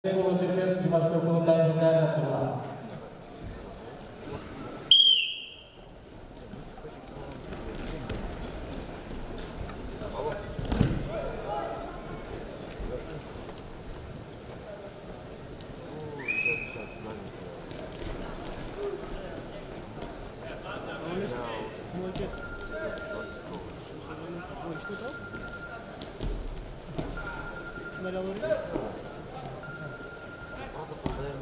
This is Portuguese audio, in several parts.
Pelo depende de mais no cara por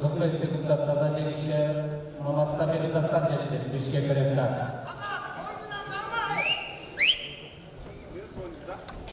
6060 таза жеңишке мамат сабиров дастан жешти бишкек рска